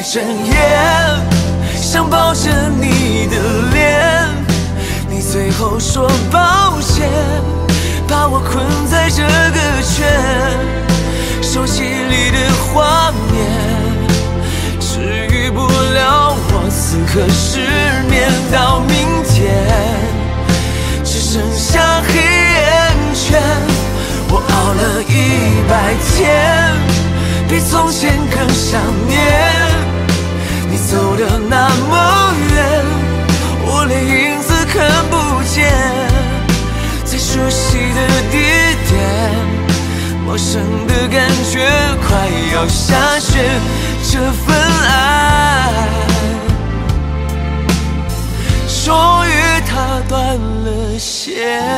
一整夜，想抱着你的脸，你最后说抱歉，把我困在这个圈，手机里的画面治愈不了我此刻失眠到明天，只剩下黑眼圈，我熬了一百天。比从前更想念，生的感觉快要下雪，这份爱终于它断了线。